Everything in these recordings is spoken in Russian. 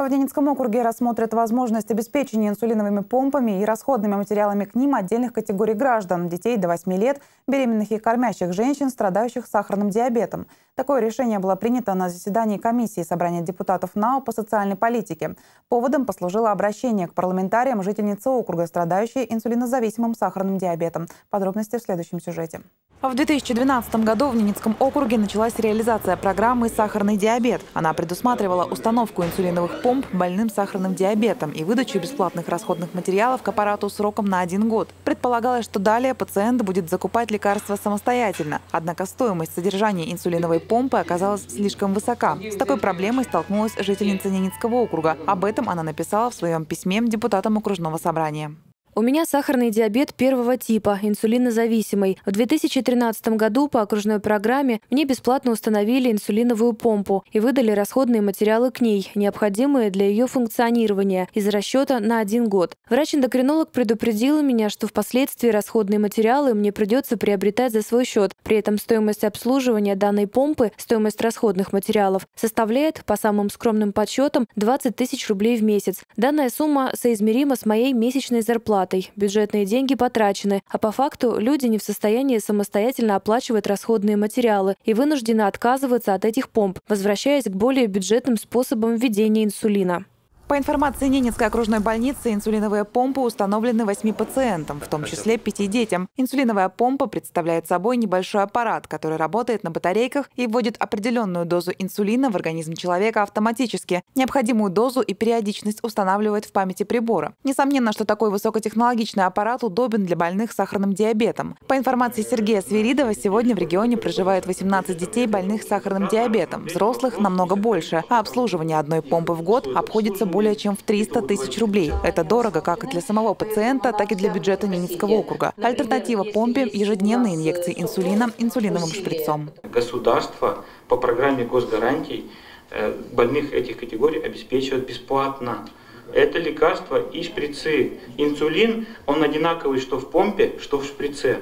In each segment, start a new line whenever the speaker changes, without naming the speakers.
В Ненецком округе рассмотрят возможность обеспечения инсулиновыми помпами и расходными материалами к ним отдельных категорий граждан – детей до 8 лет, беременных и кормящих женщин, страдающих сахарным диабетом. Такое решение было принято на заседании комиссии собрания депутатов НАО по социальной политике. Поводом послужило обращение к парламентариям жительницы округа, страдающей инсулинозависимым сахарным диабетом. Подробности в следующем сюжете. В 2012 году в Ненецком округе началась реализация программы «Сахарный диабет». Она предусматривала установку инсулиновых больным сахарным диабетом и выдачу бесплатных расходных материалов к аппарату сроком на один год. Предполагалось, что далее пациент будет закупать лекарства самостоятельно. Однако стоимость содержания инсулиновой помпы оказалась слишком высока. С такой проблемой столкнулась жительница Ненецкого округа. Об этом она написала в своем письме депутатам окружного собрания.
У меня сахарный диабет первого типа, инсулинозависимый. В 2013 году по окружной программе мне бесплатно установили инсулиновую помпу и выдали расходные материалы к ней, необходимые для ее функционирования, из расчета на один год. Врач-эндокринолог предупредила меня, что впоследствии расходные материалы мне придется приобретать за свой счет. При этом стоимость обслуживания данной помпы, стоимость расходных материалов, составляет, по самым скромным подсчетам, 20 тысяч рублей в месяц. Данная сумма соизмерима с моей месячной зарплатой зарплатой. Бюджетные деньги потрачены, а по факту люди не в состоянии самостоятельно оплачивать расходные материалы и вынуждены отказываться от этих помп, возвращаясь к более бюджетным способам введения инсулина.
По информации Ненецкой окружной больницы, инсулиновые помпы установлены восьми пациентам, в том числе пяти детям. Инсулиновая помпа представляет собой небольшой аппарат, который работает на батарейках и вводит определенную дозу инсулина в организм человека автоматически. Необходимую дозу и периодичность устанавливает в памяти прибора. Несомненно, что такой высокотехнологичный аппарат удобен для больных сахарным диабетом. По информации Сергея Свиридова, сегодня в регионе проживает 18 детей, больных сахарным диабетом. Взрослых намного больше, а обслуживание одной помпы в год обходится более более чем в 300 тысяч рублей. Это дорого как для самого пациента, так и для бюджета Ненецкого округа. Альтернатива помпе – ежедневные инъекции инсулина инсулиновым шприцом.
Государство по программе госгарантий э, больных этих категорий обеспечивает бесплатно. Это лекарства и шприцы. Инсулин, он одинаковый что в помпе, что в шприце.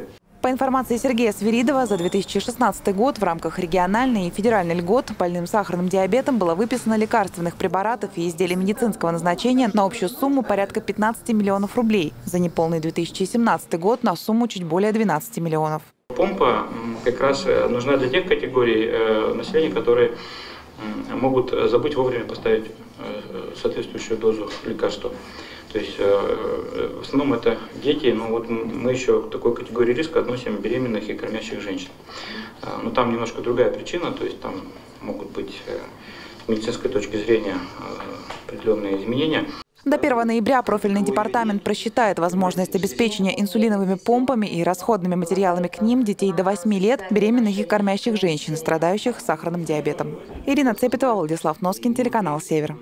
По информации Сергея Свиридова, за 2016 год в рамках региональной и федеральной льгот больным сахарным диабетом было выписано лекарственных препаратов и изделий медицинского назначения на общую сумму порядка 15 миллионов рублей. За неполный 2017 год на сумму чуть более 12 миллионов.
Помпа как раз э, нужна для тех категорий э, населения, которые могут забыть вовремя поставить э, соответствующую дозу лекарства. То есть э, в основном это дети, но вот мы еще к такой категории риска относим беременных и кормящих женщин. А, но там немножко другая причина, то есть там могут быть э, с медицинской точки зрения э, определенные изменения.
До 1 ноября профильный департамент просчитает возможность обеспечения инсулиновыми помпами и расходными материалами к ним детей до 8 лет, беременных и кормящих женщин, страдающих сахарным диабетом. Ирина Цепетова, Владислав Носкин, телеканал «Север».